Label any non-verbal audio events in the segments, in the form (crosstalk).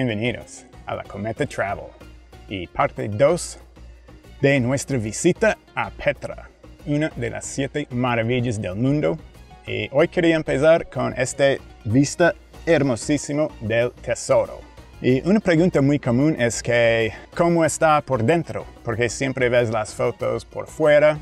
Bienvenidos a la Cometa Travel y parte 2 de nuestra visita a Petra, una de las siete maravillas del mundo. Y hoy quería empezar con esta vista hermosísimo del tesoro. Y una pregunta muy común es que, ¿cómo está por dentro? Porque siempre ves las fotos por fuera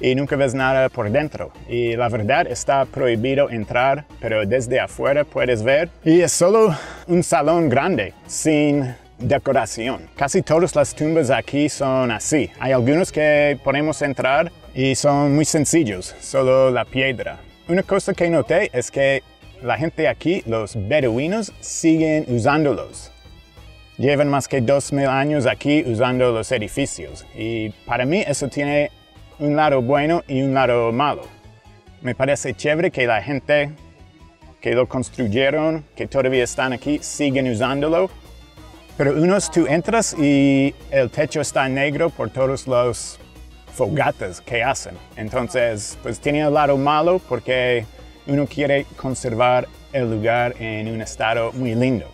y nunca ves nada por dentro. Y la verdad está prohibido entrar, pero desde afuera puedes ver. Y es solo un salón grande, sin decoración. Casi todas las tumbas aquí son así. Hay algunos que podemos entrar y son muy sencillos, solo la piedra. Una cosa que noté es que la gente aquí, los beduinos, siguen usándolos. Llevan más que 2000 años aquí usando los edificios y para mí eso tiene un lado bueno y un lado malo. Me parece chévere que la gente que lo construyeron, que todavía están aquí, siguen usándolo. Pero unos tú entras y el techo está negro por todos los fogatas que hacen. Entonces, pues tiene el lado malo porque uno quiere conservar el lugar en un estado muy lindo.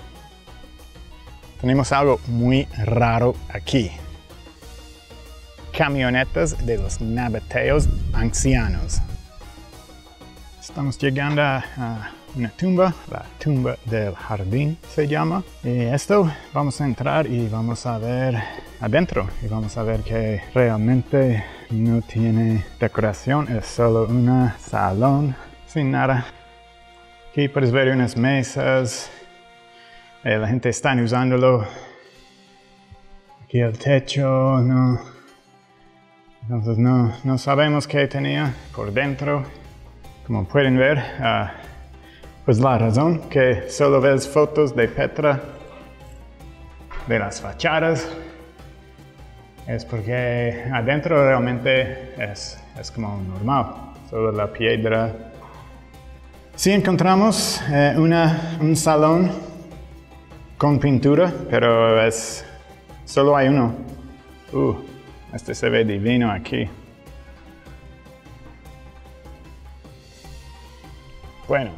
Tenemos algo muy raro aquí. Camionetas de los nabateos ancianos. Estamos llegando a una tumba, la tumba del jardín se llama. Y esto vamos a entrar y vamos a ver adentro y vamos a ver que realmente no tiene decoración, es solo un salón sin nada. Aquí puedes ver unas mesas, eh, la gente está usándolo. Aquí el techo, no. Entonces no, no sabemos qué tenía por dentro. Como pueden ver, uh, pues la razón que solo ves fotos de Petra de las fachadas es porque adentro realmente es, es como normal, solo la piedra. Sí encontramos eh, una, un salón con pintura, pero es solo hay uno. Uh, este se ve divino aquí. Bueno,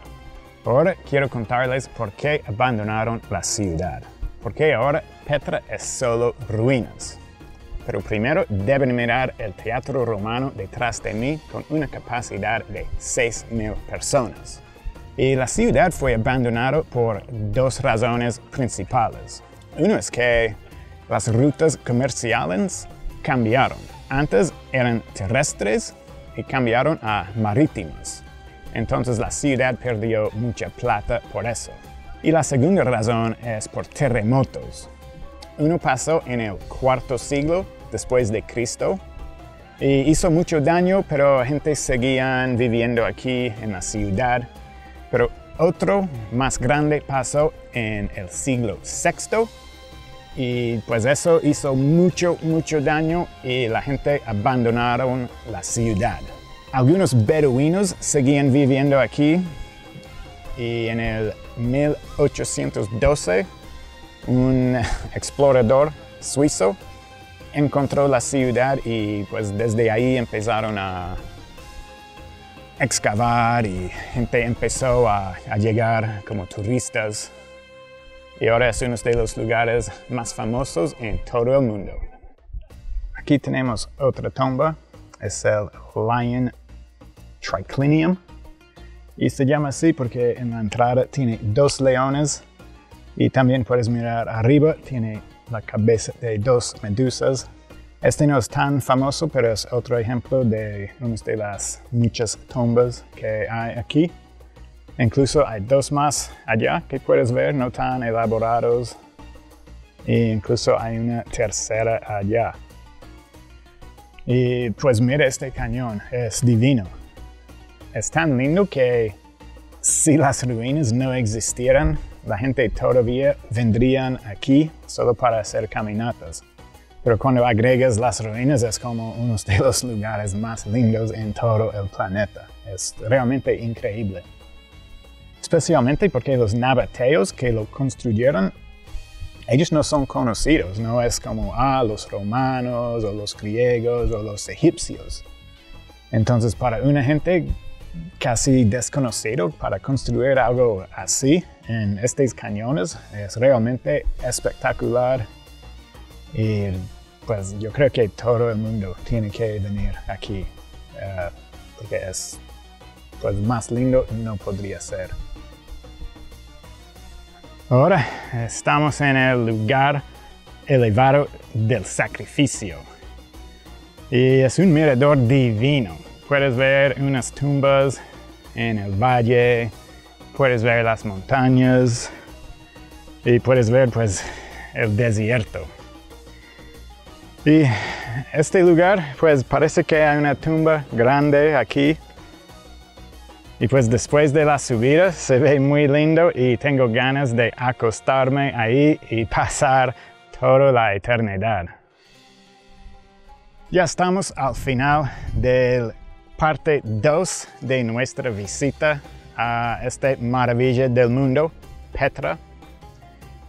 Ahora quiero contarles por qué abandonaron la ciudad. Porque ahora Petra es solo ruinas. Pero primero deben mirar el teatro romano detrás de mí con una capacidad de 6.000 personas. Y la ciudad fue abandonada por dos razones principales. Uno es que las rutas comerciales cambiaron. Antes eran terrestres y cambiaron a marítimas. Entonces la ciudad perdió mucha plata por eso. Y la segunda razón es por terremotos. Uno pasó en el cuarto siglo después de Cristo y hizo mucho daño, pero gente seguía viviendo aquí en la ciudad. Pero otro más grande pasó en el siglo VI y pues eso hizo mucho, mucho daño y la gente abandonaron la ciudad. Algunos beduinos seguían viviendo aquí y en el 1812 un explorador suizo encontró la ciudad y pues desde ahí empezaron a excavar y gente empezó a, a llegar como turistas y ahora es uno de los lugares más famosos en todo el mundo. Aquí tenemos otra tumba, es el Lion triclinium. Y se llama así porque en la entrada tiene dos leones y también puedes mirar arriba, tiene la cabeza de dos medusas. Este no es tan famoso, pero es otro ejemplo de una de las muchas tumbas que hay aquí. Incluso hay dos más allá que puedes ver, no tan elaborados. E incluso hay una tercera allá. Y pues mira este cañón, es divino es tan lindo que si las ruinas no existieran, la gente todavía vendrían aquí solo para hacer caminatas. Pero cuando agregas las ruinas es como uno de los lugares más lindos en todo el planeta. Es realmente increíble. Especialmente porque los nabateos que lo construyeron, ellos no son conocidos, no es como, ah, los romanos o los griegos o los egipcios. Entonces, para una gente casi desconocido para construir algo así en estos cañones. Es realmente espectacular. Y pues yo creo que todo el mundo tiene que venir aquí. eh, porque es pues más lindo no podría ser. Ahora estamos en el lugar elevado del sacrificio. Y es un mirador divino. Puedes ver unas tumbas en el valle, puedes ver las montañas y puedes ver pues el desierto. Y este lugar pues parece que hay una tumba grande aquí. Y pues después de la subida se ve muy lindo y tengo ganas de acostarme ahí y pasar toda la eternidad. Ya estamos al final de parte 2 de nuestra visita a esta maravilla del mundo, Petra.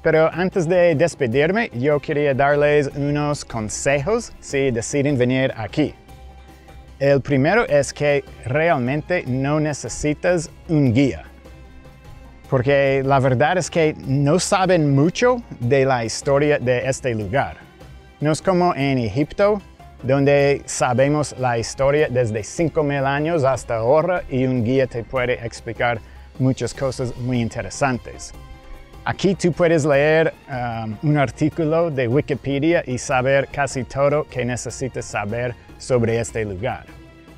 Pero antes de despedirme, yo quería darles unos consejos si deciden venir aquí. El primero es que realmente no necesitas un guía, porque la verdad es que no saben mucho de la historia de este lugar. No es como en Egipto, donde sabemos la historia desde 5.000 años hasta ahora y un guía te puede explicar muchas cosas muy interesantes. Aquí tú puedes leer um, un artículo de Wikipedia y saber casi todo que necesitas saber sobre este lugar.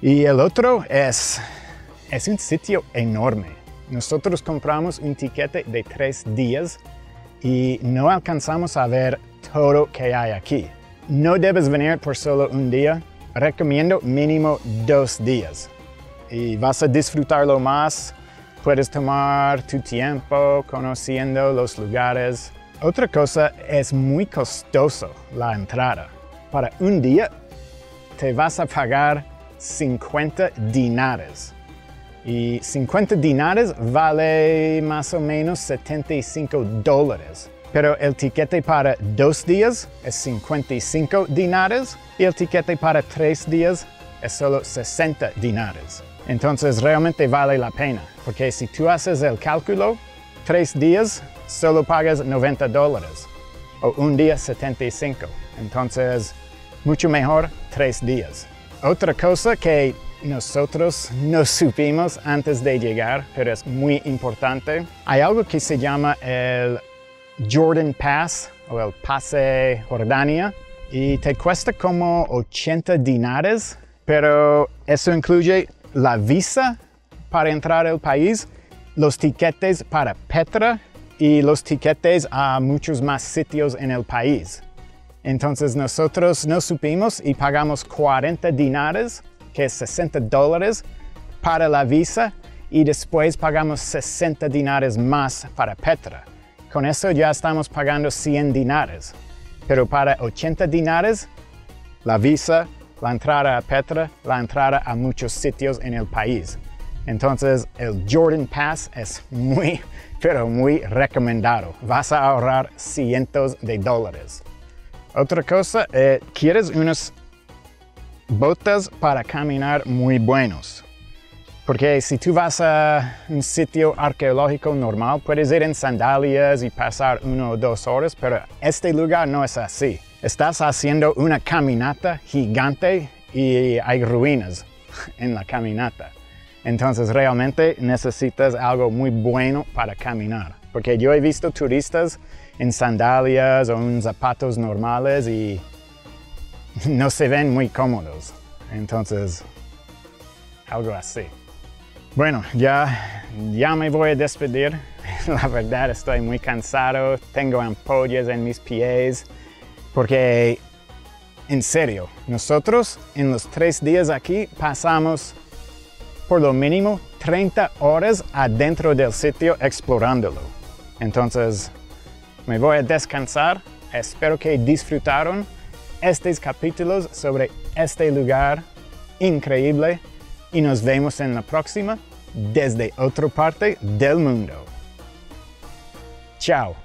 Y el otro es, es un sitio enorme. Nosotros compramos un tiquete de tres días y no alcanzamos a ver todo que hay aquí. No debes venir por solo un día. Recomiendo mínimo dos días. Y vas a disfrutarlo más. Puedes tomar tu tiempo conociendo los lugares. Otra cosa es muy costoso la entrada. Para un día te vas a pagar 50 dinares. Y 50 dinares vale más o menos 75 dólares. Pero el tiquete para dos días es 55 dinares y el tiquete para tres días es solo 60 dinares. Entonces realmente vale la pena, porque si tú haces el cálculo, tres días solo pagas 90 dólares o un día 75. Entonces, mucho mejor tres días. Otra cosa que nosotros no supimos antes de llegar, pero es muy importante, hay algo que se llama el Jordan Pass o el Pase Jordania y te cuesta como 80 dinares, pero eso incluye la visa para entrar al país, los tiquetes para Petra y los tiquetes a muchos más sitios en el país. Entonces nosotros no supimos y pagamos 40 dinares, que es 60 dólares, para la visa y después pagamos 60 dinares más para Petra. Con eso ya estamos pagando 100 dinares. Pero para 80 dinares, la visa, la entrada a Petra, la entrada a muchos sitios en el país. Entonces el Jordan Pass es muy, (laughs) pero muy recomendado. Vas a ahorrar cientos de dólares. Otra cosa, eh, quieres unas botas para caminar muy buenos. Porque si tú vas a un sitio arqueológico normal, puedes ir en sandalias y pasar una o dos horas, pero este lugar no es así. Estás haciendo una caminata gigante y hay ruinas en la caminata. Entonces realmente necesitas algo muy bueno para caminar. Porque yo he visto turistas en sandalias o en zapatos normales y no se ven muy cómodos. Entonces, algo así. Bueno, ya, ya me voy a despedir. (laughs) La verdad estoy muy cansado, tengo ampollas en mis pies, porque en serio, nosotros en los tres días aquí pasamos por lo mínimo 30 horas adentro del sitio explorándolo. Entonces, me voy a descansar. Espero que disfrutaron estos capítulos sobre este lugar increíble y nos vemos en la próxima desde otra parte del mundo. Chao.